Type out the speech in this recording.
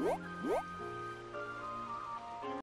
Whoop, whoop.